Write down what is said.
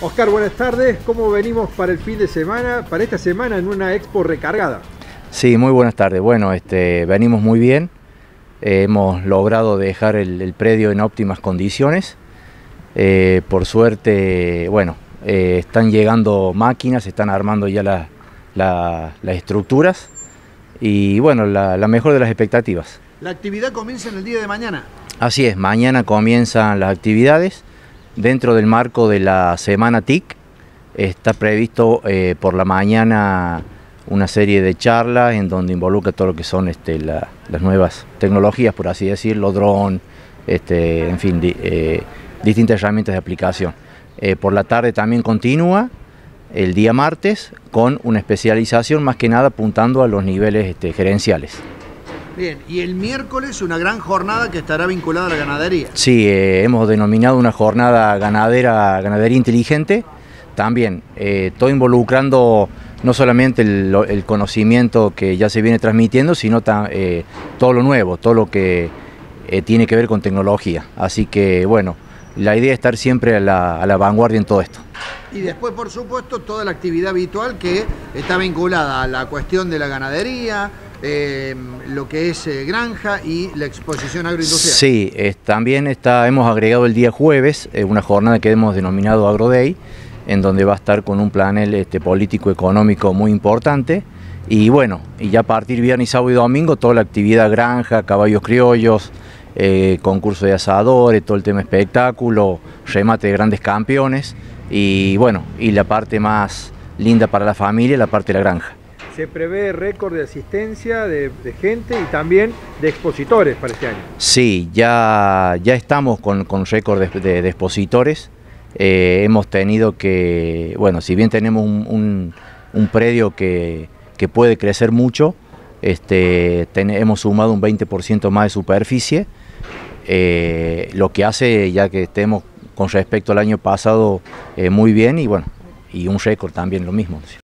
Oscar, buenas tardes. ¿Cómo venimos para el fin de semana, para esta semana en una expo recargada? Sí, muy buenas tardes. Bueno, este, venimos muy bien. Eh, hemos logrado dejar el, predio en óptimas condiciones. Eh, por suerte, bueno, eh, están llegando máquinas, están armando ya las estructuras y bueno, la, la mejor de las expectativas. La actividad comienza en el día de mañana. Así es, mañana comienzan las actividades. Dentro del marco de la semana TIC está previsto eh, por la mañana una serie de charlas en donde involucra todo lo que son este, las nuevas tecnologías, por así decirlo, dron, este, en fin, eh, distintas herramientas de aplicación. Eh, por la tarde también continúa el día martes con una especialización más que nada apuntando a los niveles este, gerenciales. Bien, y el miércoles una gran jornada que estará vinculada a la ganadería. Sí, eh, hemos denominado una jornada ganadera, ganadería inteligente, también eh, todo involucrando no solamente el, conocimiento que ya se viene transmitiendo, sino eh, todo lo nuevo, todo lo que tiene que ver con tecnología. Así que bueno, la idea es estar siempre a la, a la vanguardia en todo esto. Y después, por supuesto, toda la actividad habitual que está vinculada a la cuestión de la ganadería, eh, lo que es eh, granja y la exposición agroindustrial. Sí, también está, hemos agregado el día jueves eh, una jornada que hemos denominado AgroDay, en donde va a estar con un panel este, político-económico muy importante. Y bueno, y ya a partir viernes, sábado y domingo, toda la actividad granja, caballos criollos, concurso de asadores, todo el tema espectáculo, remate de grandes campeones y bueno, y la parte más linda para la familia, la parte de la granja se prevé récord de asistencia de, gente y también de expositores para este año. Sí, ya, ya estamos con, con récord de, expositores. Eh, hemos tenido que, bueno, si bien tenemos un, predio que, puede crecer mucho, este, hemos sumado un 20% más de superficie, eh, lo que hace ya que estemos con respecto al año pasado eh, muy bien y bueno, y un récord también lo mismo.